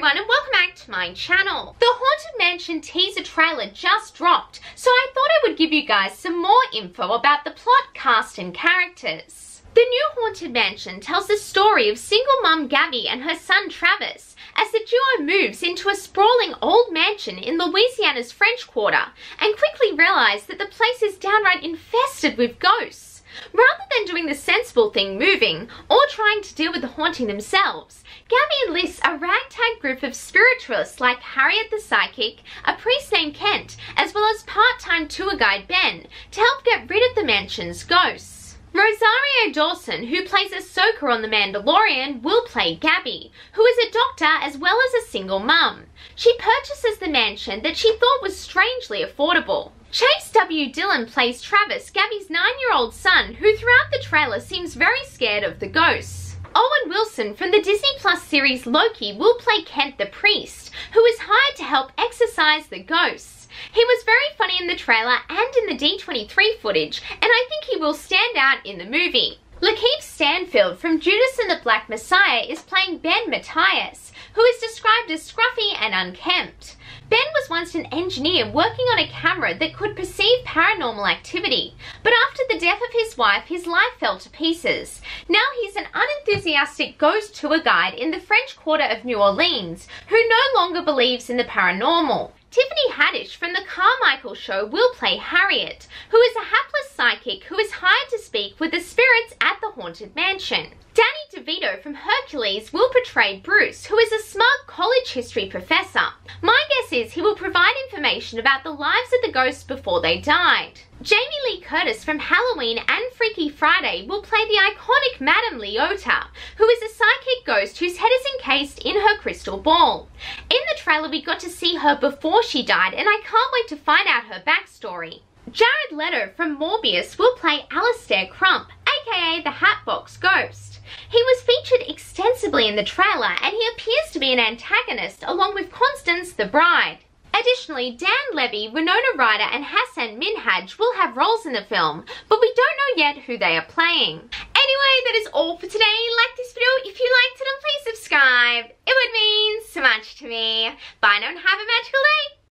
everyone and welcome back to my channel. The Haunted Mansion teaser trailer just dropped, so I thought I would give you guys some more info about the plot, cast and characters. The new Haunted Mansion tells the story of single mum Gabbie and her son Travis as the duo moves into a sprawling old mansion in Louisiana's French Quarter and quickly realize that the place is downright infested with ghosts. Rather than doing the sensible thing moving, or trying to deal with the haunting themselves, Gabbie enlists a ragtag group of spiritualists like Harriet the Psychic, a priest named Kent, as well as part-time tour guide Ben, to help get rid of the mansion's ghosts. Rosario Dawson, who plays Ahsoka on The Mandalorian, will play Gabbie, who is a doctor as well as a single mum. She purchases the mansion that she thought was strangely affordable. Chase W. Dillon plays Travis, Gabbie's nine-year-old son, who throughout the trailer seems very scared of the ghosts. Owen Wilson from the Disney Plus series Loki will play Kent the priest, who is hired to help exorcise the ghosts. He was very funny in the trailer and in the D23 footage, and I think he will stand out in the movie. LaKeith Stanfield from Judas and the Black Messiah is playing Ben Matthias, who is described as scruffy and unkempt. Ben was once an engineer working on a camera that could perceive paranormal activity, but after the death of his wife, his life fell to pieces. Now he's an unenthusiastic ghost tour guide in the French Quarter of New Orleans who no longer believes in the paranormal. Tiffany Haddish from The Carmichael Show will play Harriet, who is a hapless psychic who is hired to speak with the spirits at the Haunted Mansion. Danny DeVito from Hercules will portray Bruce, who is a smug college history professor. My guess is he will provide information about the lives of the ghosts before they died. Jamie Lee Curtis from Halloween and Freaky Friday will play the iconic Madame Leota, who is a psychic ghost whose head is encased in her crystal ball. In the trailer we got to see her before she died and I can't wait to find out her backstory. Jared Leto from Morbius will play Alistair Crump, aka the Hatbox Ghost. He was featured extensively in the trailer and he appears to be an antagonist along with Constance the Bride. Additionally, Dan Levy, Winona Ryder and Hasan Minhaj will have roles in the film, but we don't know yet who they are playing. Anyway, that is all for today. Like this video if you liked it and please subscribe.